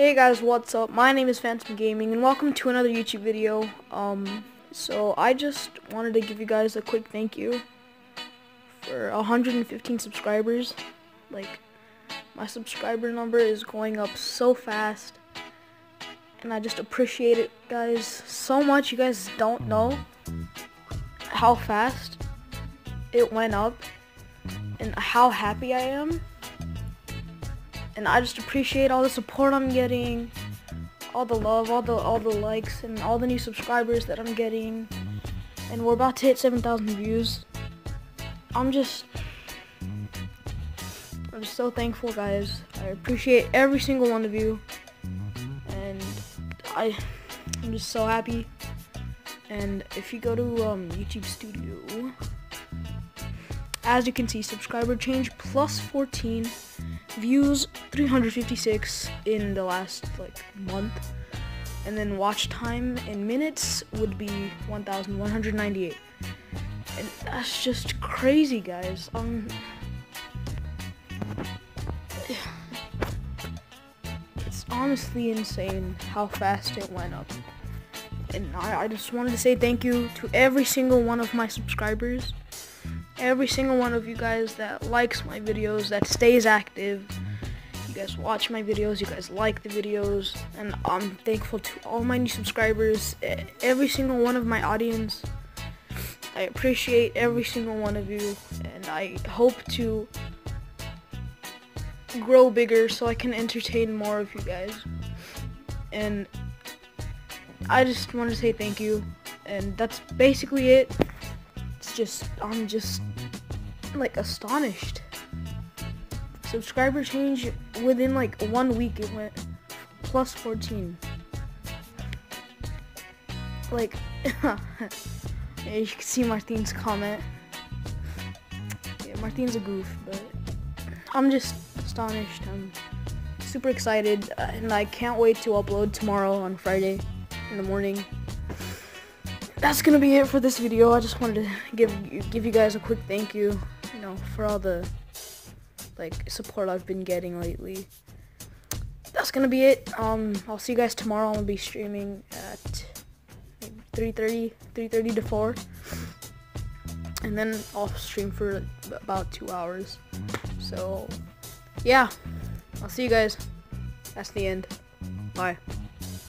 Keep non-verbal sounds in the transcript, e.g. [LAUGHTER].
Hey guys, what's up? My name is Phantom Gaming and welcome to another YouTube video. Um, so I just wanted to give you guys a quick thank you for 115 subscribers. Like, my subscriber number is going up so fast and I just appreciate it guys so much. You guys don't know how fast it went up and how happy I am and I just appreciate all the support I'm getting, all the love, all the all the likes, and all the new subscribers that I'm getting. And we're about to hit 7,000 views. I'm just, I'm just so thankful, guys. I appreciate every single one of you, and I, I'm just so happy. And if you go to um, YouTube Studio, as you can see, subscriber change plus 14 views 356 in the last like month. And then watch time in minutes would be 1198 and that's just crazy guys. Um [SIGHS] it's honestly insane how fast it went up. And I, I just wanted to say thank you to every single one of my subscribers every single one of you guys that likes my videos, that stays active. You guys watch my videos, you guys like the videos, and I'm thankful to all my new subscribers, every single one of my audience. I appreciate every single one of you, and I hope to grow bigger so I can entertain more of you guys. And I just want to say thank you, and that's basically it just, I'm just like astonished. Subscriber change within like one week it went plus 14. Like, [LAUGHS] you can see Martin's comment. Yeah, Martin's a goof, but I'm just astonished. I'm super excited, and I can't wait to upload tomorrow on Friday in the morning that's gonna be it for this video. I just wanted to give give you guys a quick thank you, you know, for all the like support I've been getting lately. That's gonna be it. Um, I'll see you guys tomorrow. I'm gonna be streaming at 3:30, 3:30 to 4, and then I'll stream for about two hours. So, yeah, I'll see you guys. That's the end. Bye.